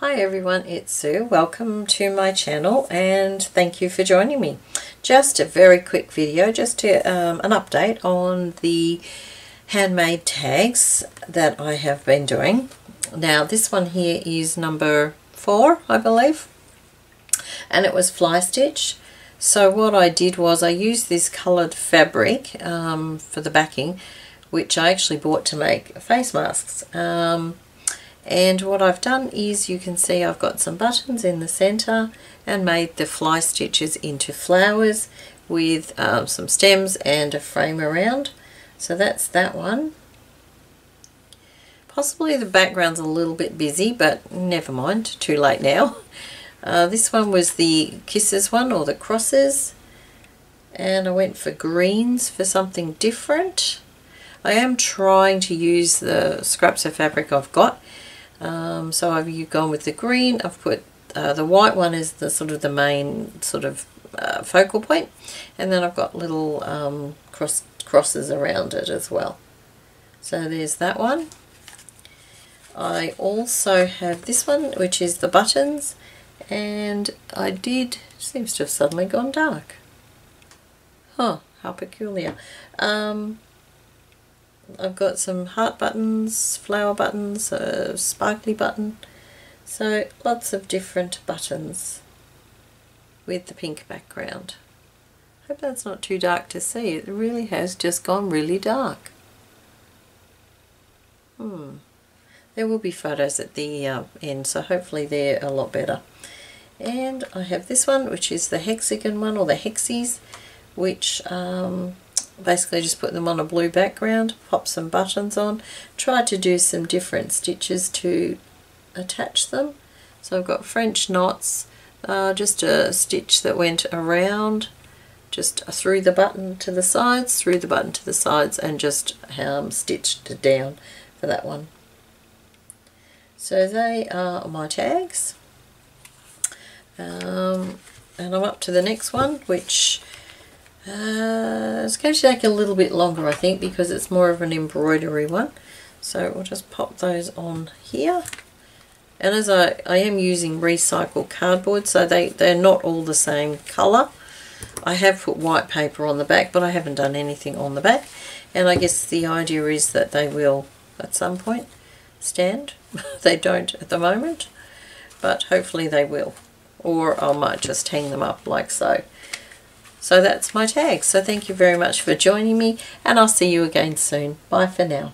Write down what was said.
Hi everyone, it's Sue. Welcome to my channel and thank you for joining me. Just a very quick video, just to, um, an update on the handmade tags that I have been doing. Now this one here is number four, I believe, and it was fly stitch. So what I did was I used this coloured fabric um, for the backing, which I actually bought to make face masks. Um, and what I've done is you can see I've got some buttons in the center and made the fly stitches into flowers with um, some stems and a frame around. So that's that one. Possibly the background's a little bit busy but never mind. Too late now. Uh, this one was the kisses one or the crosses. And I went for greens for something different. I am trying to use the scraps of fabric I've got um, so I've gone with the green. I've put uh, the white one is the sort of the main sort of uh, focal point, and then I've got little um, cross crosses around it as well. So there's that one. I also have this one, which is the buttons, and I did, seems to have suddenly gone dark. Huh, how peculiar. Um, I've got some heart buttons, flower buttons, a sparkly button. So lots of different buttons with the pink background. Hope that's not too dark to see. It really has just gone really dark. Hmm. There will be photos at the uh, end, so hopefully they're a lot better. And I have this one, which is the hexagon one, or the hexies, which um, basically just put them on a blue background, pop some buttons on, try to do some different stitches to attach them. So I've got French knots, uh, just a stitch that went around, just through the button to the sides, through the button to the sides, and just um, stitched down for that one. So they are my tags. Um, and I'm up to the next one, which uh, it's going to take a little bit longer I think because it's more of an embroidery one. So we'll just pop those on here. And as I, I am using recycled cardboard so they, they're not all the same colour. I have put white paper on the back but I haven't done anything on the back. And I guess the idea is that they will at some point stand. they don't at the moment but hopefully they will. Or I might just hang them up like so. So that's my tag. So thank you very much for joining me and I'll see you again soon. Bye for now.